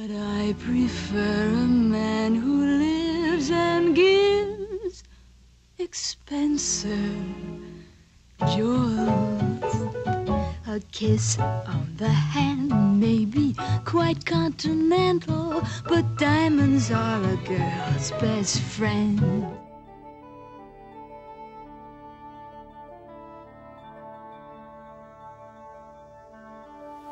But I prefer a man who lives and gives expensive jewels. A kiss on the hand may be quite continental, but diamonds are a girl's best friend.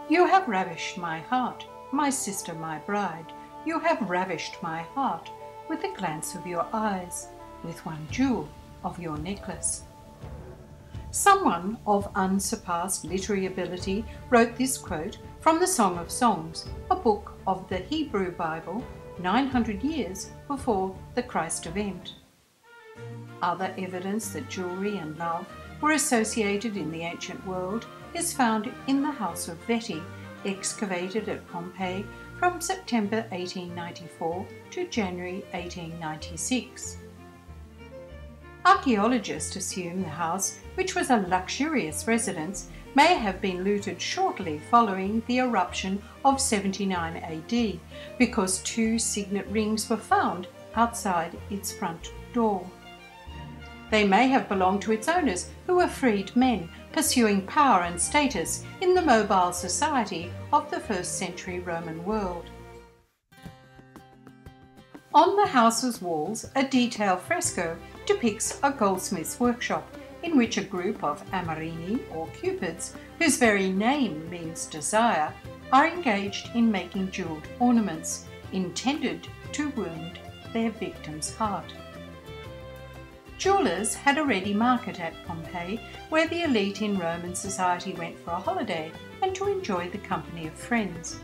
You have ravished my heart, my sister, my bride. You have ravished my heart with a glance of your eyes, with one jewel of your necklace. Someone of unsurpassed literary ability wrote this quote from the Song of Songs, a book of the Hebrew Bible 900 years before the Christ event. Other evidence that jewelry and love were associated in the ancient world is found in the House of Vettii, excavated at Pompeii from September 1894 to January 1896. Archaeologists assume the house, which was a luxurious residence, may have been looted shortly following the eruption of 79 AD because two signet rings were found outside its front door. They may have belonged to its owners, who were freed men pursuing power and status in the mobile society of the first century Roman world. On the house's walls, a detailed fresco depicts a goldsmith's workshop in which a group of Amorini or Cupids, whose very name means desire, are engaged in making jewelled ornaments intended to wound their victim's heart. Jewellers had a ready market at Pompeii where the elite in Roman society went for a holiday and to enjoy the company of friends.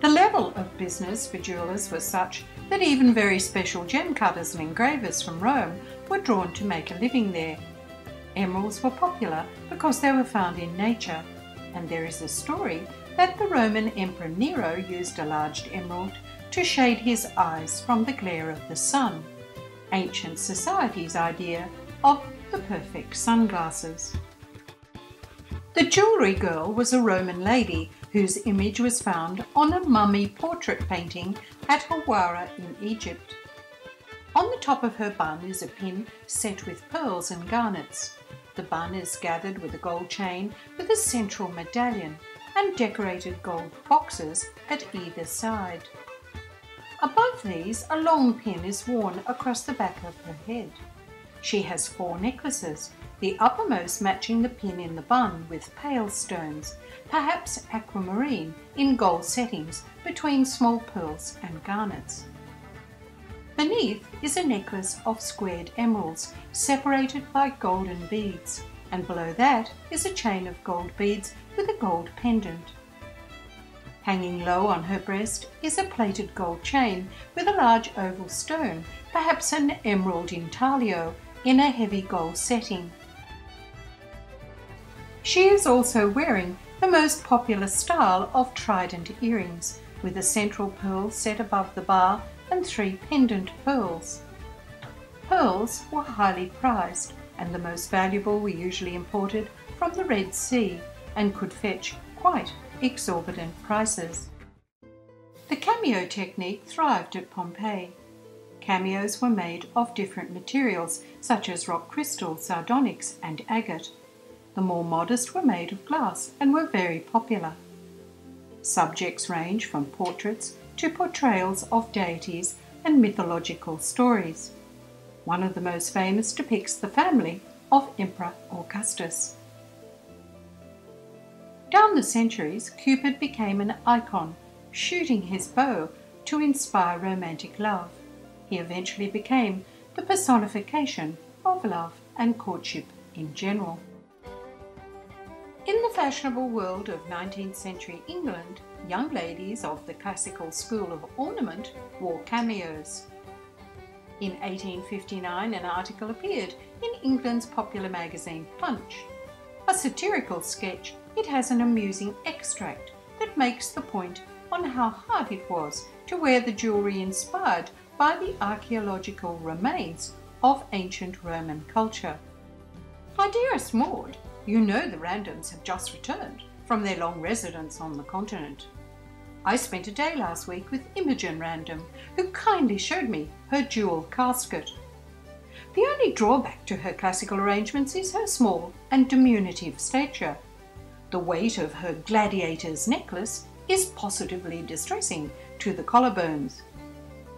The level of business for jewellers was such that even very special gem cutters and engravers from Rome were drawn to make a living there. Emeralds were popular because they were found in nature, and there is a story that the Roman Emperor Nero used a large emerald to shade his eyes from the glare of the sun ancient society's idea of the perfect sunglasses. The jewellery girl was a Roman lady whose image was found on a mummy portrait painting at Hawara in Egypt. On the top of her bun is a pin set with pearls and garnets. The bun is gathered with a gold chain with a central medallion and decorated gold boxes at either side. Above these, a long pin is worn across the back of her head. She has four necklaces, the uppermost matching the pin in the bun with pale stones, perhaps aquamarine, in gold settings between small pearls and garnets. Beneath is a necklace of squared emeralds separated by golden beads, and below that is a chain of gold beads with a gold pendant. Hanging low on her breast is a plated gold chain with a large oval stone, perhaps an emerald intaglio, in a heavy gold setting. She is also wearing the most popular style of trident earrings, with a central pearl set above the bar and three pendant pearls. Pearls were highly prized, and the most valuable were usually imported from the Red Sea and could fetch quite exorbitant prices. The cameo technique thrived at Pompeii. Cameos were made of different materials such as rock crystal, sardonyx, and agate. The more modest were made of glass and were very popular. Subjects range from portraits to portrayals of deities and mythological stories. One of the most famous depicts the family of Emperor Augustus. Down the centuries, Cupid became an icon, shooting his bow to inspire romantic love. He eventually became the personification of love and courtship in general. In the fashionable world of 19th century England, young ladies of the classical school of ornament wore cameos. In 1859, an article appeared in England's popular magazine Punch. A satirical sketch it has an amusing extract that makes the point on how hard it was to wear the jewellery inspired by the archaeological remains of ancient Roman culture. My dearest Maud, you know the Randoms have just returned from their long residence on the continent. I spent a day last week with Imogen Random, who kindly showed me her jewel casket. The only drawback to her classical arrangements is her small and diminutive stature. The weight of her gladiator's necklace is positively distressing to the collarbones.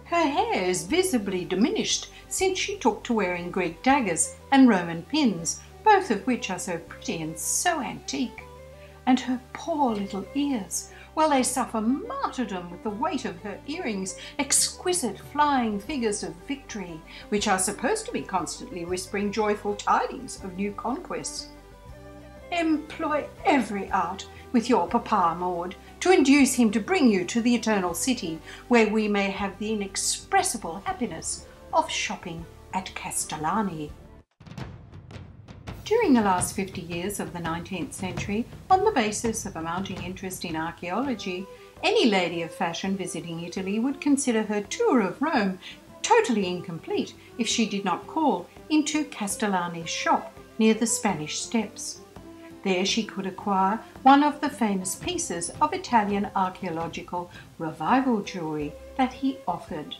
Her hair is visibly diminished since she took to wearing Greek daggers and Roman pins, both of which are so pretty and so antique. And her poor little ears, well, they suffer martyrdom with the weight of her earrings, exquisite flying figures of victory, which are supposed to be constantly whispering joyful tidings of new conquests. Employ every art with your papa, Maud, to induce him to bring you to the eternal city, where we may have the inexpressible happiness of shopping at Castellani. During the last 50 years of the 19th century, on the basis of a mounting interest in archaeology, any lady of fashion visiting Italy would consider her tour of Rome totally incomplete if she did not call into Castellani's shop near the Spanish Steps. There she could acquire one of the famous pieces of Italian archaeological revival jewellery that he offered.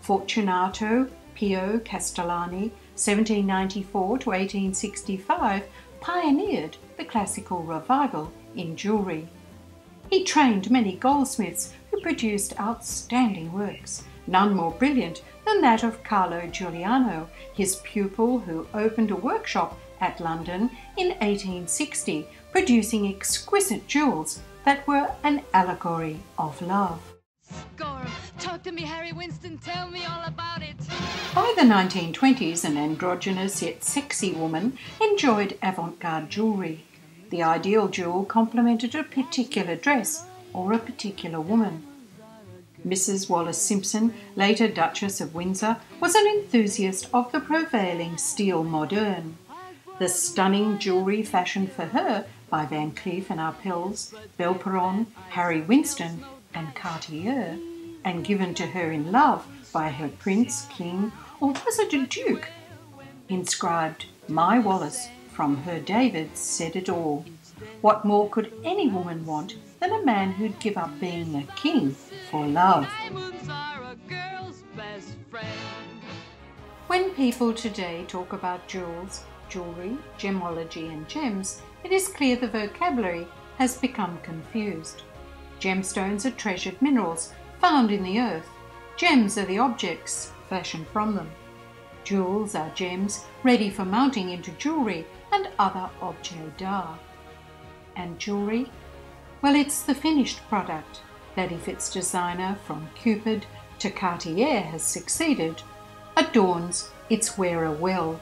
Fortunato Pio Castellani, 1794 to 1865, pioneered the classical revival in jewellery. He trained many goldsmiths who produced outstanding works, none more brilliant than that of Carlo Giuliano, his pupil who opened a workshop at London in 1860, producing exquisite jewels that were an allegory of love. Talk to me, Harry Winston. Tell me all about it. By the 1920s, an androgynous yet sexy woman enjoyed avant garde jewellery. The ideal jewel complemented a particular dress or a particular woman. Mrs. Wallis Simpson, later Duchess of Windsor, was an enthusiast of the prevailing style moderne. The stunning jewellery fashioned for her by Van Cleef and Arpels, Belperron, Harry Winston, and Cartier, and given to her in love by her prince, king, or was it a duke? Inscribed, My Wallis, from her David, said it all. What more could any woman want than a man who'd give up being a king for love? When people today talk about jewels, jewellery, gemology, and gems, it is clear the vocabulary has become confused. Gemstones are treasured minerals found in the earth. Gems are the objects fashioned from them. Jewels are gems ready for mounting into jewellery and other objets d'art. And jewellery? Well, it's the finished product that, if its designer from Cupid to Cartier has succeeded, adorns its wearer well.